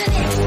it.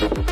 thank you